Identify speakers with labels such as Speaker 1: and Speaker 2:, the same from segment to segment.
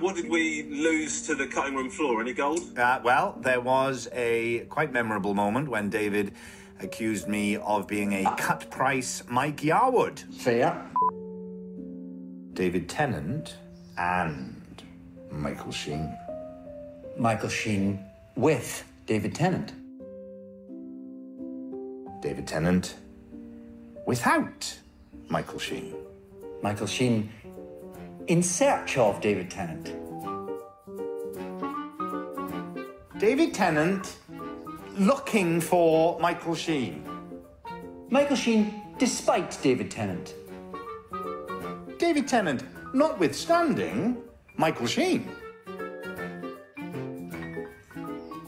Speaker 1: What did we lose to the cutting room floor? Any gold?
Speaker 2: Uh, well, there was a quite memorable moment when David accused me of being a cut price Mike Yarwood.
Speaker 3: Fair.
Speaker 2: David Tennant and Michael Sheen.
Speaker 3: Michael Sheen with David Tennant.
Speaker 2: David Tennant without Michael Sheen.
Speaker 3: Michael Sheen in search of David Tennant.
Speaker 2: David Tennant looking for Michael Sheen.
Speaker 3: Michael Sheen despite David Tennant.
Speaker 2: David Tennant notwithstanding Michael Sheen.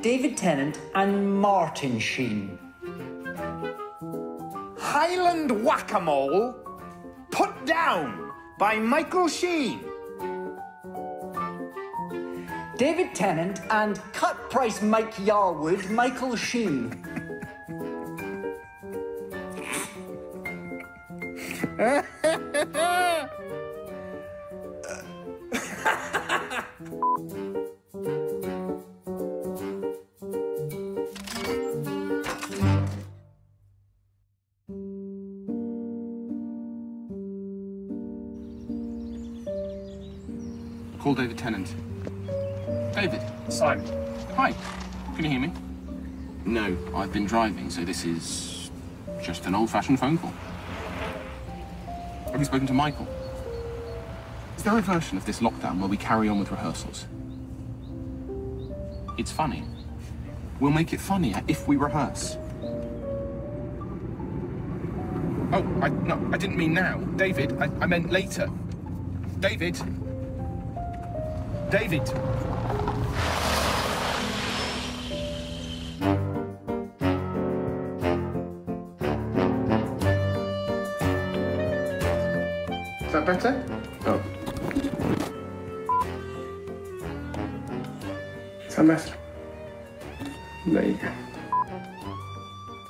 Speaker 3: David Tennant and Martin Sheen.
Speaker 2: Highland Whack-A-Mole put down by Michael Sheen.
Speaker 3: David Tennant and cut price Mike Yarwood, Michael Sheen.
Speaker 4: Call David Tennant. David. Simon. Hi. Can you hear me? No, I've been driving, so this is just an old-fashioned phone call. Have you spoken to Michael? Is there a version of this lockdown where we carry on with rehearsals? It's funny. We'll make it funnier if we rehearse. Oh, I, no, I didn't mean now. David, I, I meant later. David. David. Is that better? Oh.
Speaker 5: Sa maestra. Lei.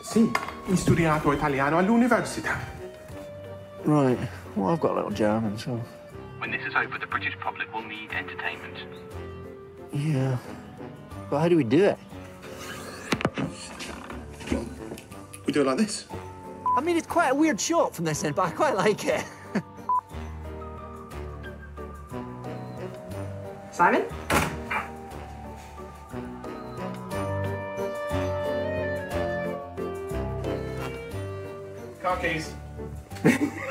Speaker 5: Sì, ho studiato italiano all'università.
Speaker 6: Right. Well, I've got a little German, so.
Speaker 4: When over, the British public will need entertainment.
Speaker 6: Yeah. But how do we do it?
Speaker 5: We do it like this.
Speaker 6: I mean, it's quite a weird shot from this end, but I quite like it.
Speaker 7: Simon?
Speaker 5: Car keys.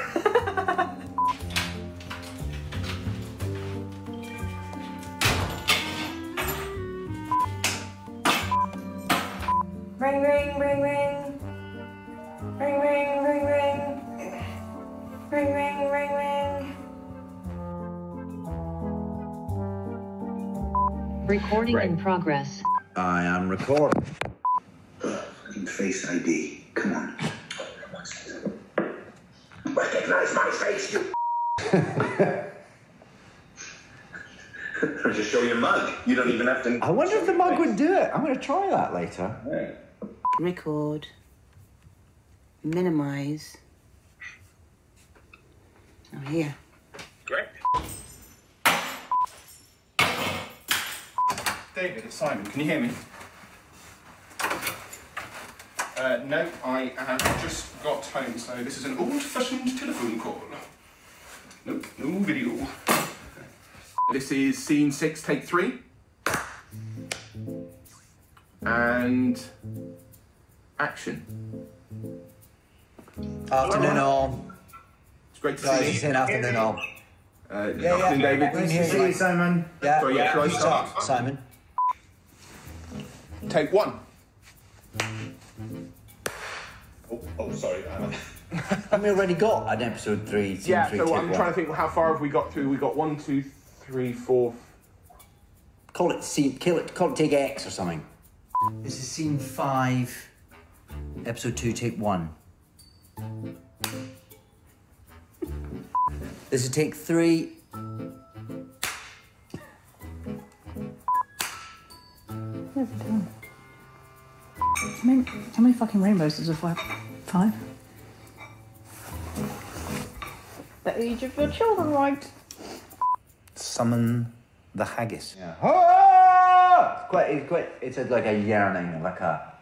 Speaker 8: Recording in progress.
Speaker 9: I am recording.
Speaker 10: Fucking face ID. Come on. Recognize my face, you. or just show your mug. You don't even have to.
Speaker 3: I wonder if the mug would do it. I'm going to try that later.
Speaker 11: Record. Minimize. Oh, here.
Speaker 5: Great. David, it's Simon. Can you hear me? Uh, no, I have just got home, so this is an old-fashioned telephone call. Nope, no video. This is scene six, take three. And action.
Speaker 3: Afternoon all.
Speaker 5: It's great to
Speaker 3: Guys,
Speaker 5: see
Speaker 3: it's
Speaker 5: you.
Speaker 3: afternoon all.
Speaker 5: Uh,
Speaker 3: Yeah,
Speaker 5: afternoon,
Speaker 3: yeah.
Speaker 5: David.
Speaker 3: Nice to see you,
Speaker 2: Simon.
Speaker 3: Yeah,
Speaker 5: Sorry, yeah, shall I start?
Speaker 3: start, Simon.
Speaker 5: Take one.
Speaker 10: Oh, oh sorry. Anna.
Speaker 3: Haven't we already got an episode three, scene
Speaker 5: Yeah,
Speaker 3: three,
Speaker 5: so
Speaker 3: take
Speaker 5: I'm
Speaker 3: one?
Speaker 5: trying to think how far have we got through? We got one, two, three, four.
Speaker 3: Call it scene, kill it, call it take X or something. This is scene five, episode two, take one. This is take three.
Speaker 12: How many, how many fucking rainbows does a five? Five? The age of your children, right?
Speaker 2: Summon the haggis.
Speaker 3: Yeah. Ah! It's quite, it's quite, it's a, like a yearning, like a,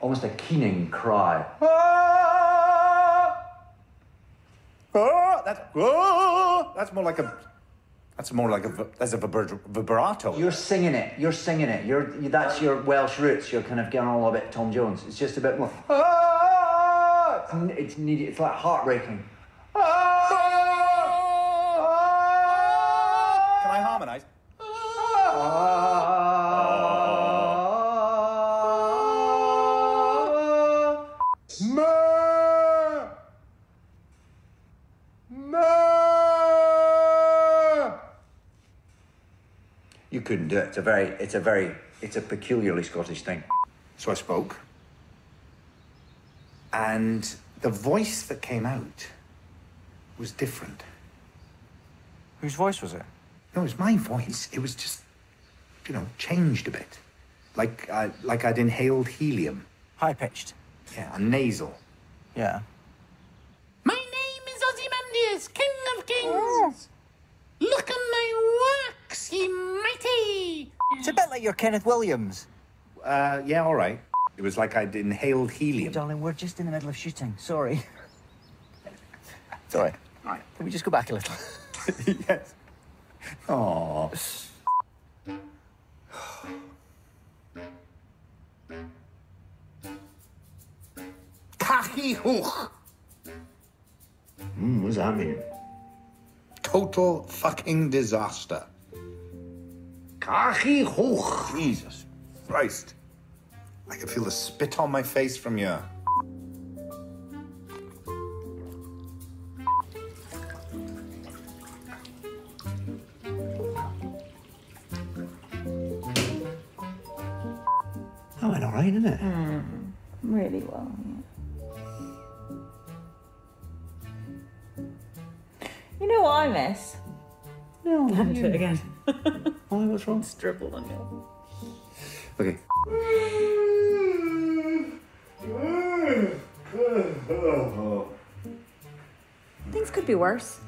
Speaker 3: almost a keening cry.
Speaker 2: Ah! Ah! That's, ah! that's more like a. That's more like a. That's a vibra- vibrato.
Speaker 3: You're singing it. You're singing it. You're that's your Welsh roots. You're kind of getting all a bit Tom Jones. It's just a bit more. Ah! It's, it's needy. It's like heartbreaking. Ah!
Speaker 2: Can I harmonise?
Speaker 3: You couldn't do it. It's a very, it's a very, it's a peculiarly Scottish thing.
Speaker 2: So I spoke. And the voice that came out was different.
Speaker 6: Whose voice was it?
Speaker 2: No, it was my voice. It was just, you know, changed a bit. Like, I, like I'd inhaled helium.
Speaker 6: High pitched.
Speaker 2: Yeah, and nasal.
Speaker 6: Yeah.
Speaker 9: My name is Ozymandias, King of Kings. Look at my works, ye mighty.
Speaker 6: It's a bit like your Kenneth Williams.
Speaker 2: Uh, yeah, all right. It was like I'd inhaled helium.
Speaker 6: Darling, we're just in the middle of shooting. Sorry. Sorry. All right. Can we just go back a little?
Speaker 2: yes. Oh. Cachi hoch.
Speaker 3: Mm, what does that mean?
Speaker 2: Total fucking disaster. Cachi hoch. Jesus Christ. I can feel the spit on my face from here.
Speaker 3: That went all right, didn't it?
Speaker 12: Mm, really well. yeah. You know what I miss? No, I do it again.
Speaker 3: Why? What's wrong?
Speaker 12: Dribble on you.
Speaker 3: Okay.
Speaker 12: Things could be worse.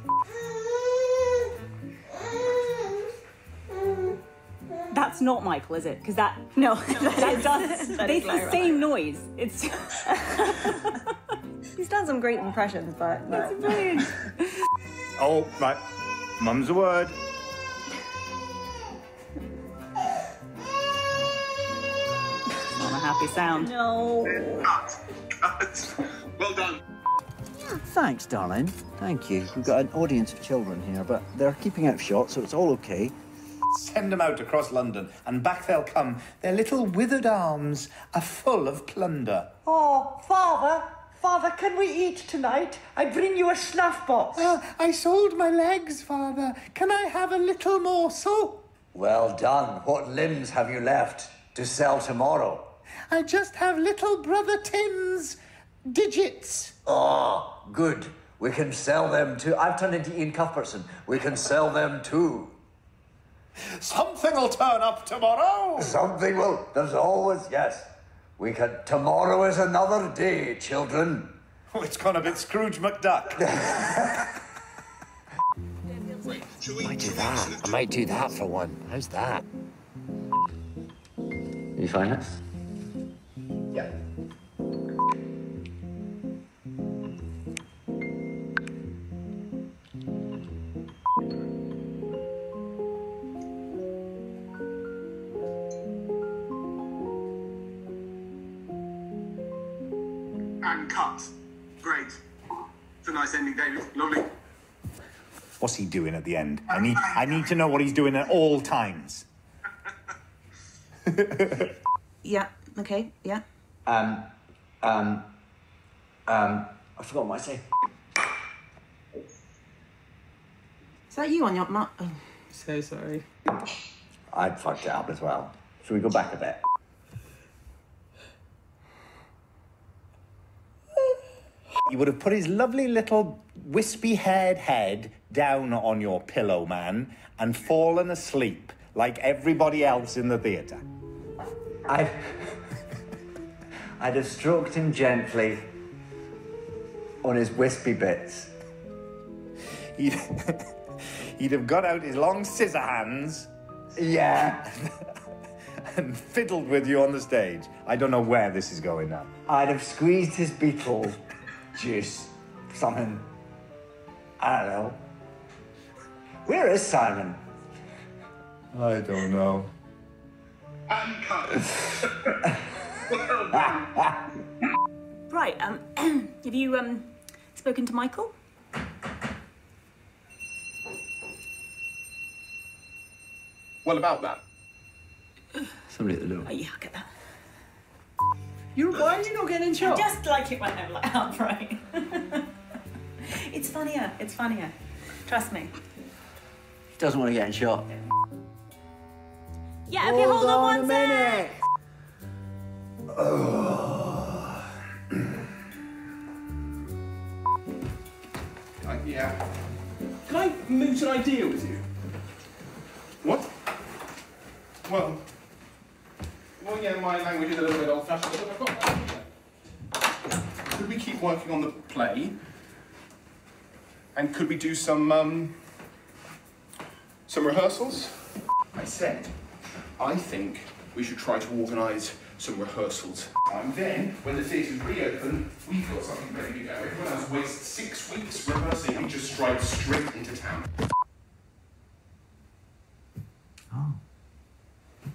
Speaker 13: That's not Michael, is it? Because that no, that does.
Speaker 12: That is
Speaker 13: it's the
Speaker 12: Larry.
Speaker 13: same noise. It's
Speaker 12: He's done some great impressions, but no.
Speaker 13: it's brilliant.
Speaker 2: Oh, right. Mum's a word.
Speaker 13: Happy sound.
Speaker 12: No.
Speaker 1: well done.
Speaker 3: Thanks, darling. Thank you. We've got an audience of children here, but they're keeping out of shot, so it's all okay.
Speaker 2: Send them out across London, and back they'll come. Their little withered arms are full of plunder.
Speaker 14: Oh, Father, Father, can we eat tonight? I bring you a snuff box.
Speaker 2: Oh, I sold my legs, Father. Can I have a little morsel?
Speaker 15: Well done. What limbs have you left to sell tomorrow?
Speaker 2: I just have little brother Tim's digits.
Speaker 15: Oh, good. We can sell them too. I've turned into Iain Cuthbertson. We can sell them too.
Speaker 2: Something'll turn up tomorrow.
Speaker 15: Something will. There's always, yes. We can. Tomorrow is another day, children.
Speaker 2: Oh, it's gone a bit Scrooge McDuck.
Speaker 16: I might do that. I might do that for one. How's that?
Speaker 3: You find it?
Speaker 1: And cut. Great. It's a nice ending, David. Lovely.
Speaker 2: What's he doing at the end? I need, I need to know what he's doing at all times.
Speaker 11: Yeah, okay, yeah.
Speaker 3: Um, um, um, I forgot what I say.
Speaker 11: Is that you on your map? Oh.
Speaker 14: So sorry.
Speaker 3: I fucked it up as well. Should we go back a bit?
Speaker 2: He would have put his lovely little wispy haired head down on your pillow, man, and fallen asleep like everybody else in the theatre.
Speaker 3: I, I'd have stroked him gently on his wispy bits.
Speaker 2: He'd, he'd have got out his long scissor hands.
Speaker 3: Yeah.
Speaker 2: and fiddled with you on the stage. I don't know where this is going now.
Speaker 3: I'd have squeezed his beetle juice, something. I don't know. Where is Simon?
Speaker 2: I don't know.
Speaker 1: And cut.
Speaker 13: Right, um, have you, um, spoken to Michael?
Speaker 5: Well, about that.
Speaker 3: Somebody at the door.
Speaker 13: Oh, yeah, I'll get that.
Speaker 3: You, why are you not getting in
Speaker 13: I just like it when they're like outright. it's funnier, it's funnier. Trust me.
Speaker 3: He doesn't want to get in shot.
Speaker 13: Yeah, okay, hold, on, one
Speaker 3: minute.
Speaker 5: Uh, yeah. Can I moot an idea with you? What? Well, well, yeah, my language is a little bit old-fashioned, but I've got that. Could we keep working on the play? And could we do some, um, some rehearsals? I said, I think we should try to organise some rehearsals. And then, when the theatres reopen, we've got something ready to go. Everyone else wastes six weeks rehearsing and just drive straight into town.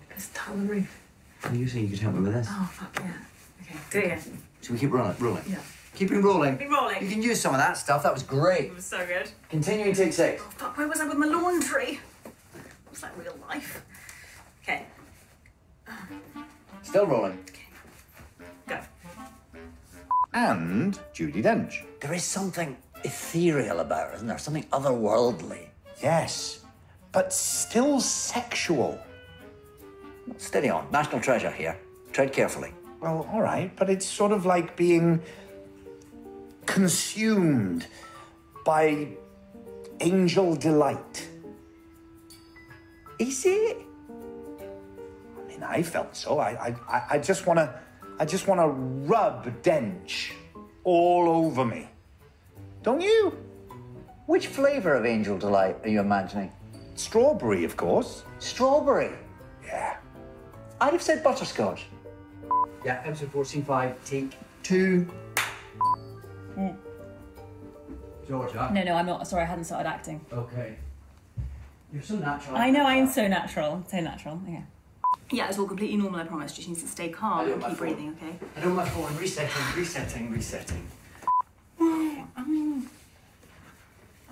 Speaker 12: Let's tell the roof.
Speaker 3: You say you could help me with this?
Speaker 12: Oh, fuck yeah. Okay, do it again.
Speaker 3: So we keep rolling, rolling.
Speaker 12: Yeah.
Speaker 3: Keep it rolling.
Speaker 13: Keep rolling.
Speaker 3: You can use some of that stuff. That was great.
Speaker 13: It was so good.
Speaker 3: Continuing take six.
Speaker 13: Oh, fuck, where was I with my laundry? Was that real life? Okay,
Speaker 3: Still rolling. Okay.
Speaker 13: Go.
Speaker 2: And Judi Dench.
Speaker 15: There is something ethereal about her, isn't there? Something otherworldly.
Speaker 2: Yes, but still sexual.
Speaker 15: Steady on. National treasure here. Tread carefully.
Speaker 2: Well, all right, but it's sort of like being consumed by angel delight.
Speaker 3: Is it?
Speaker 2: I mean, I felt so. I, I, I- just want to, I just want to rub Dench all over me. Don't you?
Speaker 3: Which flavour of angel delight are you imagining?
Speaker 2: Strawberry, of course.
Speaker 3: Strawberry.
Speaker 2: Yeah.
Speaker 3: I'd have said butterscotch. Yeah, episode 4, scene 5, take two. Hmm. Georgia.
Speaker 13: No, no, I'm not. Sorry, I hadn't started acting.
Speaker 3: Okay. You're so natural.
Speaker 13: I know, I'm so natural. So natural. Okay. Yeah, it's all completely normal, I promise. Just needs to stay calm and keep breathing, okay?
Speaker 3: I know my phone. Resetting, resetting, resetting.
Speaker 12: Um,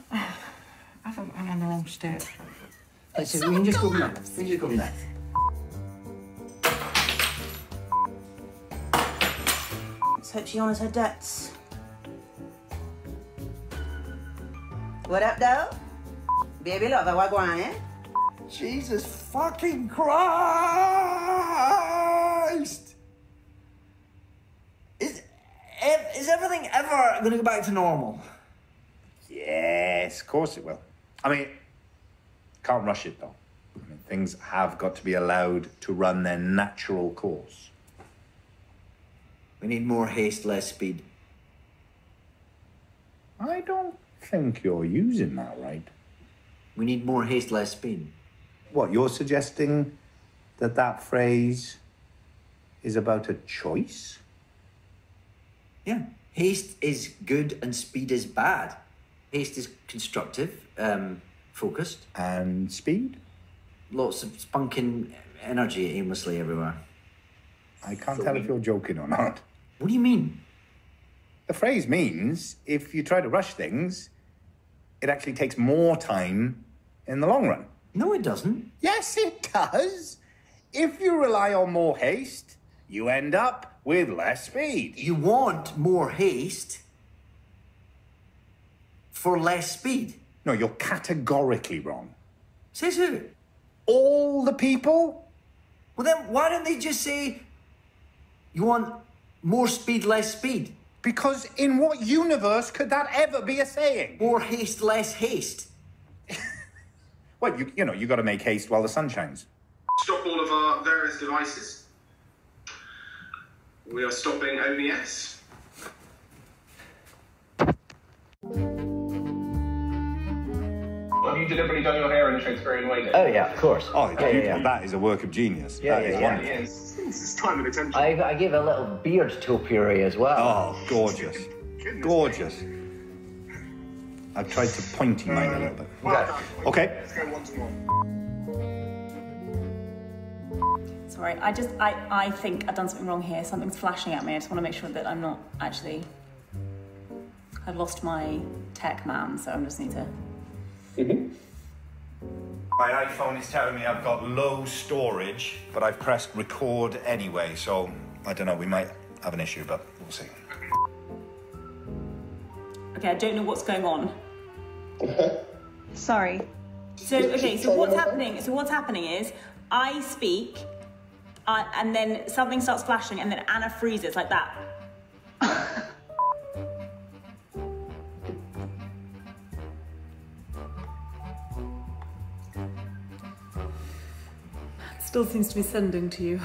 Speaker 12: I think I'm on the wrong step.
Speaker 3: Let's see, we can just go from there. We can just go from there.
Speaker 11: Let's hope she honours her debts. What up, though? Baby lover, what going eh?
Speaker 3: Jesus fucking Christ! Is, is everything ever going to go back to normal?
Speaker 2: Yes, of course it will. I mean, can't rush it though. I mean, things have got to be allowed to run their natural course.
Speaker 3: We need more haste, less speed.
Speaker 2: I don't think you're using that right.
Speaker 3: We need more haste, less speed.
Speaker 2: What, you're suggesting that that phrase is about a choice?
Speaker 3: Yeah. Haste is good and speed is bad. Haste is constructive, um, focused.
Speaker 2: And speed?
Speaker 3: Lots of spunking energy aimlessly everywhere.
Speaker 2: I can't tell if you're joking or not.
Speaker 3: What do you mean?
Speaker 2: The phrase means if you try to rush things, it actually takes more time in the long run.
Speaker 3: No, it doesn't.
Speaker 2: Yes, it does. If you rely on more haste, you end up with less speed.
Speaker 3: You want more haste for less speed.
Speaker 2: No, you're categorically wrong.
Speaker 3: Says who?
Speaker 2: All the people?
Speaker 3: Well, then why don't they just say you want more speed, less speed?
Speaker 2: Because in what universe could that ever be a saying?
Speaker 3: More haste, less haste.
Speaker 2: Well, you, you know, you got to make haste while the sun shines.
Speaker 1: Stop all of our various devices. We are stopping OBS.
Speaker 5: Deliberately done your hair in a Shakespearean way? David?
Speaker 3: Oh yeah, of course.
Speaker 2: Oh, it's
Speaker 3: yeah, yeah, yeah.
Speaker 2: That is a work of genius.
Speaker 3: Yeah,
Speaker 2: That
Speaker 3: yeah,
Speaker 2: is
Speaker 3: yeah.
Speaker 2: wonderful.
Speaker 1: Yes, it's time and attention.
Speaker 3: I, I gave a little beard topiary as well.
Speaker 2: Oh, gorgeous. Gorgeous. I've tried to pointy mine a little bit.
Speaker 3: Okay.
Speaker 2: Okay.
Speaker 1: Let's go once more.
Speaker 13: Sorry, I just, I, I think I've done something wrong here. Something's flashing at me. I just want to make sure that I'm not actually. I've lost my tech man, so I just need to.
Speaker 2: My iPhone is telling me I've got low storage, but I've pressed record anyway, so I don't know, we might have an issue, but we'll see.
Speaker 13: Okay, I don't know what's going on.
Speaker 7: Sorry.
Speaker 13: So okay, so what's happening? So what's happening is I speak, uh, and then something starts flashing, and then Anna freezes like that. Still seems to be sending to you.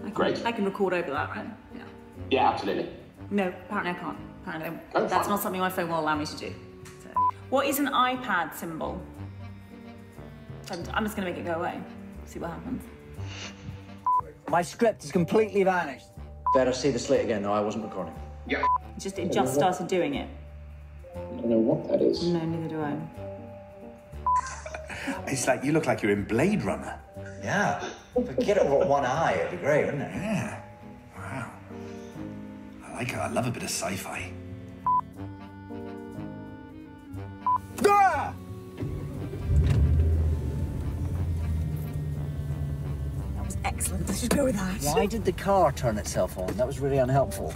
Speaker 13: I can,
Speaker 4: Great.
Speaker 13: I can record over that, right? Yeah.
Speaker 4: Yeah, absolutely.
Speaker 13: No, apparently I can't. Apparently,
Speaker 4: Oh,
Speaker 13: that's
Speaker 4: fine.
Speaker 13: not something my phone will allow me to do. So. What is an iPad symbol? I'm, I'm just gonna make it go away. See what happens.
Speaker 3: My script has completely vanished. Better see the slate again. No, I wasn't recording.
Speaker 5: Yeah.
Speaker 13: It just it just started doing it.
Speaker 4: I don't know what that is.
Speaker 13: No, neither do I.
Speaker 2: It's like you look like you're in Blade Runner.
Speaker 3: Yeah. If we get over one eye, it'd be great, wouldn't it?
Speaker 2: Yeah. Wow. I like it. I love a bit of sci-fi. Ah!
Speaker 13: That was excellent. Let's just go with that.
Speaker 3: Why did the car turn itself on? That was really unhelpful.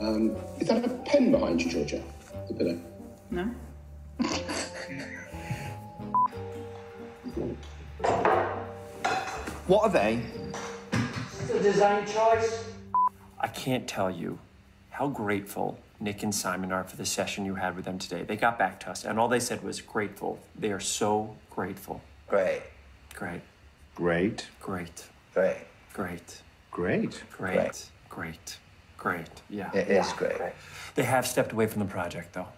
Speaker 4: Um, is that a pen behind you, Georgia? The pillow.
Speaker 13: No.
Speaker 2: What are they?
Speaker 3: It's a design choice.
Speaker 17: I can't tell you how grateful Nick and Simon are for the session you had with them today. They got back to us, and all they said was grateful. They are so grateful.
Speaker 3: Great.
Speaker 17: Great.
Speaker 2: Great.
Speaker 17: Great.
Speaker 3: Great.
Speaker 17: Great.
Speaker 2: Great.
Speaker 17: Great. Great. Great. Yeah.
Speaker 3: It is great.
Speaker 17: They have stepped away from the project, though.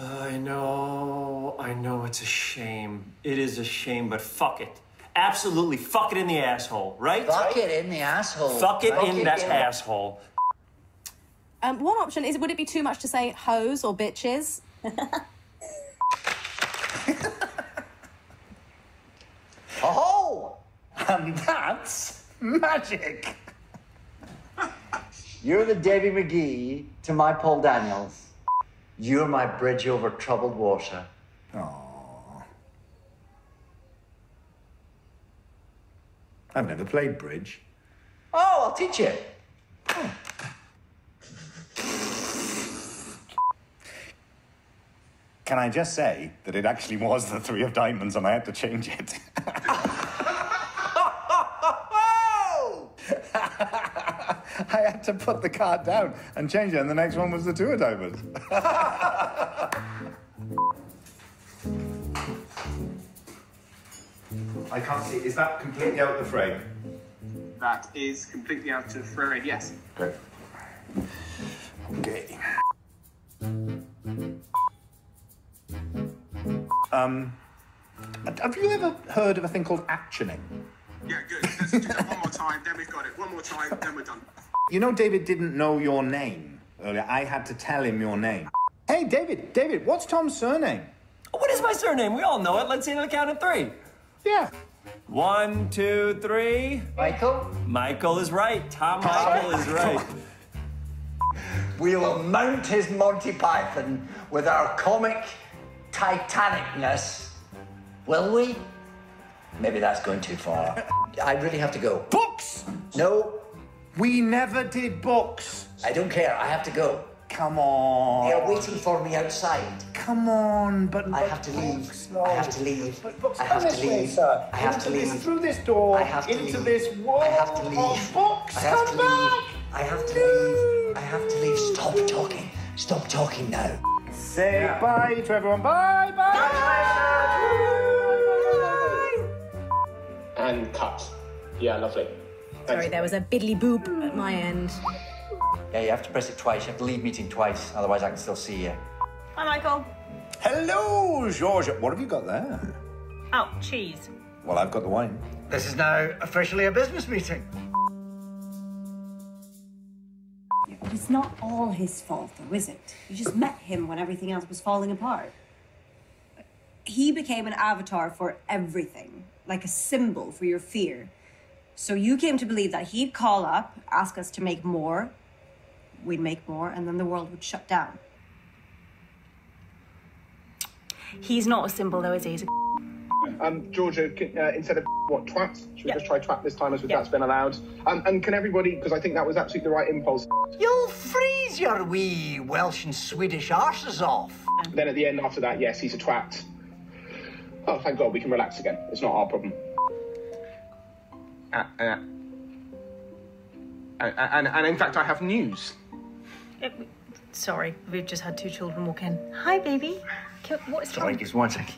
Speaker 17: I know, I know it's a shame. It is a shame, but fuck it. Absolutely fuck it in the asshole, right?
Speaker 3: Fuck it in the asshole.
Speaker 17: Fuck it in that asshole.
Speaker 18: Um, one option is would it be too much to say hoes or bitches?
Speaker 3: Oh!
Speaker 2: And that's magic.
Speaker 3: You're the Debbie McGee to my Paul Daniels. You're my bridge over troubled water.
Speaker 2: I've never played bridge.
Speaker 3: Oh, I'll teach you.
Speaker 2: Can I just say that it actually was the three of diamonds and I had to change it? I had to put the card down and change it, and the next one was the two of diamonds. I can't see. Is that completely out of the frame?
Speaker 1: That is completely out of the frame, yes.
Speaker 2: Great. Okay. Um, have you ever heard of a thing called actioning?
Speaker 1: Yeah, good. Let's do that one more time, then we've got it. One more time, then we're done.
Speaker 2: You know, David didn't know your name earlier. I had to tell him your name. Hey, David, David, what's Tom's surname?
Speaker 17: What is my surname? We all know it. Let's see it on the count of three.
Speaker 2: Yeah.
Speaker 17: One, two, three.
Speaker 3: Michael?
Speaker 17: Michael is right. Tom Michael is right.
Speaker 3: We will mount his Monty Python with our comic titanicness. Will we? Maybe that's going too far. I really have to go.
Speaker 2: Books!
Speaker 3: No,
Speaker 2: We never did books.
Speaker 3: I don't care. I have to go.
Speaker 2: Come on.
Speaker 3: They're waiting for me outside.
Speaker 2: Come on, but
Speaker 3: I have to leave.
Speaker 2: no.
Speaker 3: I have to leave.
Speaker 2: But books,
Speaker 3: I have to
Speaker 2: this way,
Speaker 3: leave.
Speaker 2: sir.
Speaker 3: I have
Speaker 2: into
Speaker 3: to
Speaker 2: this,
Speaker 3: leave.
Speaker 2: through this door.
Speaker 3: I have to
Speaker 2: into
Speaker 3: leave.
Speaker 2: this world
Speaker 3: I have to
Speaker 2: of
Speaker 3: leave.
Speaker 2: books.
Speaker 3: I have
Speaker 2: come
Speaker 3: to
Speaker 2: back.
Speaker 3: I have to leave. I have to leave. Stop talking. Stop talking now.
Speaker 2: Say bye to everyone. Bye, bye.
Speaker 4: And cut. Yeah, lovely.
Speaker 18: Sorry, there was a biddly boop at my end.
Speaker 3: Yeah, you have to press it twice. You have to leave meeting twice. Otherwise, I can still see you.
Speaker 13: Hi, Michael.
Speaker 2: Hello, George. What have you got there?
Speaker 13: Oh, cheese.
Speaker 2: Well, I've got the wine.
Speaker 3: This is now officially a business meeting.
Speaker 19: It's not all his fault, though, is it? You just met him when everything else was falling apart. He became an avatar for everything, like a symbol for your fear. So you came to believe that he'd call up, ask us to make more, we'd make more, and then the world would shut down.
Speaker 20: He's not a symbol, though, is he? He's a
Speaker 4: Um, Georgia, can- uh, instead of what twat, should we
Speaker 20: Yeah.
Speaker 4: just try twat this time as
Speaker 20: Yeah.
Speaker 4: that's been allowed? Um, and can everybody, because I think that was absolutely the right impulse.
Speaker 3: You'll freeze your wee Welsh and Swedish arses off.
Speaker 4: Then at the end, after that, yes, he's a twat. Oh, thank God, we can relax again. It's not our problem. Uh, uh, uh, and, and in fact, I have news.
Speaker 13: Uh, Sorry, we've just had two children walk in. Hi, baby. Can- What's
Speaker 3: Sorry,
Speaker 13: wrong?
Speaker 3: just one sec.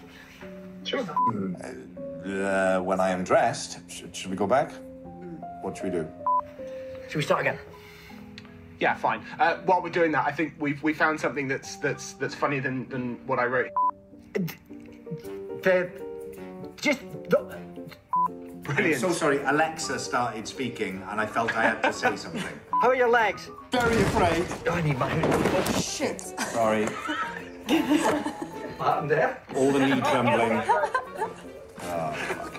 Speaker 4: Sure.
Speaker 2: Uh, when I am dressed, should, should we go back? What should we do?
Speaker 3: Should we start again?
Speaker 4: Yeah, fine. Uh, while we're doing that, I think we've we found something that's that's that's funnier than than what I wrote.
Speaker 3: The just the,
Speaker 2: I'm so sorry. Alexa started speaking, and I felt I had to say something.
Speaker 3: How are your legs?
Speaker 2: Very afraid.
Speaker 3: Oh, I need my hood.
Speaker 19: Shit.
Speaker 2: Sorry.
Speaker 3: What happened there?
Speaker 2: All the knee trembling. Oh, fuck.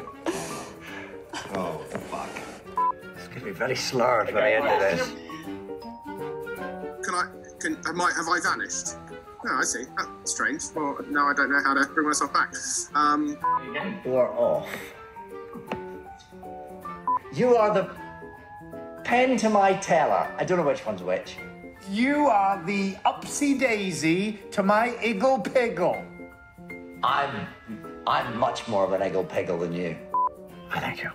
Speaker 2: Oh, fuck.
Speaker 3: It's going to be very slurred by the end of this.
Speaker 1: Can I? Can I might have I vanished? No, I see. That's strange. Well, now I don't know how to bring myself back. Um,
Speaker 3: Or off. You are the Penn to my Teller. I don't know which one's which.
Speaker 2: You are the Upsy Daisy to my Iggle Piggle.
Speaker 21: I'm I'm much more of an eggle piggle than you.
Speaker 3: I thank you.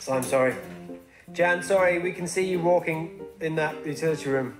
Speaker 17: So I'm sorry. Jan, sorry, we can see you walking in that utility room.